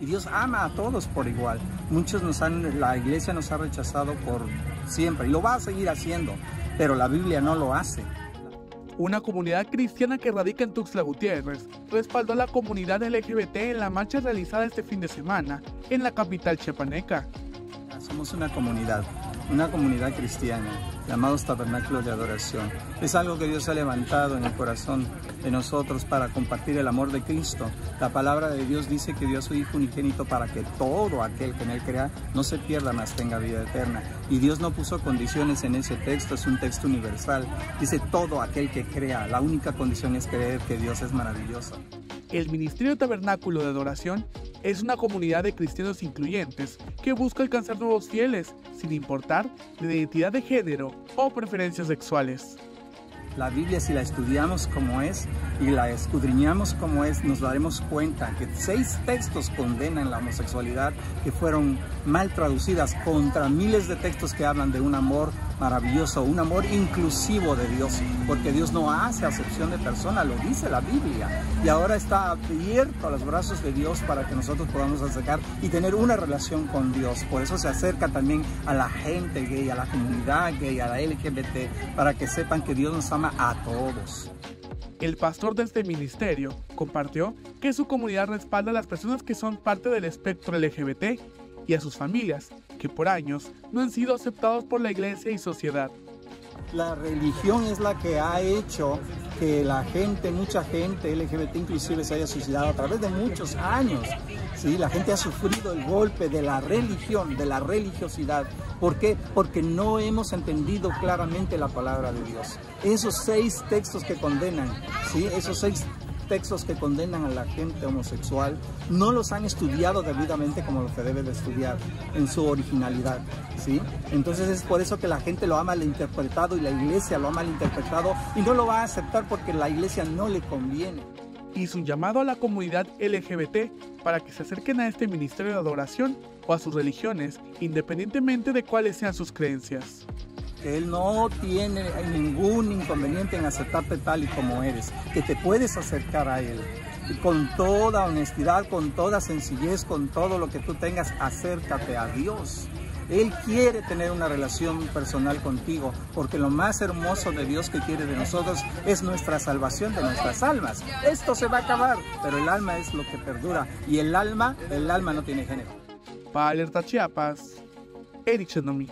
Y Dios ama a todos por igual. Muchos nos han, la iglesia nos ha rechazado por siempre y lo va a seguir haciendo, pero la Biblia no lo hace. Una comunidad cristiana que radica en Tuxtla Gutiérrez respaldó a la comunidad LGBT en la marcha realizada este fin de semana en la capital chiapaneca. Somos una comunidad, una comunidad cristiana, llamados tabernáculos de adoración. Es algo que Dios ha levantado en el corazón de nosotros para compartir el amor de Cristo. La palabra de Dios dice que Dios su Hijo unigénito para que todo aquel que en él crea no se pierda, más tenga vida eterna. Y Dios no puso condiciones en ese texto, es un texto universal. Dice todo aquel que crea. La única condición es creer que Dios es maravilloso. El Ministerio Tabernáculo de Adoración es una comunidad de cristianos incluyentes que busca alcanzar nuevos fieles, sin importar la identidad de género o preferencias sexuales. La Biblia, si la estudiamos como es y la escudriñamos como es, nos daremos cuenta que seis textos condenan la homosexualidad que fueron mal traducidas contra miles de textos que hablan de un amor maravilloso, un amor inclusivo de Dios, porque Dios no hace acepción de persona, lo dice la Biblia. Y ahora está abierto a los brazos de Dios para que nosotros podamos acercar y tener una relación con Dios. Por eso se acerca también a la gente gay, a la comunidad gay, a la LGBT, para que sepan que Dios nos ama a todos. El pastor de este ministerio compartió que su comunidad respalda a las personas que son parte del espectro LGBT y a sus familias, que por años no han sido aceptados por la iglesia y sociedad. La religión es la que ha hecho que la gente, mucha gente LGBT inclusive se haya suicidado a través de muchos años. ¿sí? La gente ha sufrido el golpe de la religión, de la religiosidad. ¿Por qué? Porque no hemos entendido claramente la palabra de Dios. Esos seis textos que condenan, ¿sí? esos seis textos que condenan a la gente homosexual no los han estudiado debidamente como lo se debe de estudiar en su originalidad, ¿sí? Entonces es por eso que la gente lo ha malinterpretado y la iglesia lo ha malinterpretado y no lo va a aceptar porque la iglesia no le conviene. Hizo un llamado a la comunidad LGBT para que se acerquen a este ministerio de adoración o a sus religiones, independientemente de cuáles sean sus creencias que Él no tiene ningún inconveniente en aceptarte tal y como eres, que te puedes acercar a Él. Con toda honestidad, con toda sencillez, con todo lo que tú tengas, acércate a Dios. Él quiere tener una relación personal contigo, porque lo más hermoso de Dios que quiere de nosotros es nuestra salvación de nuestras almas. Esto se va a acabar, pero el alma es lo que perdura. Y el alma, el alma no tiene género. Para Alerta Chiapas, Eric Chenomli.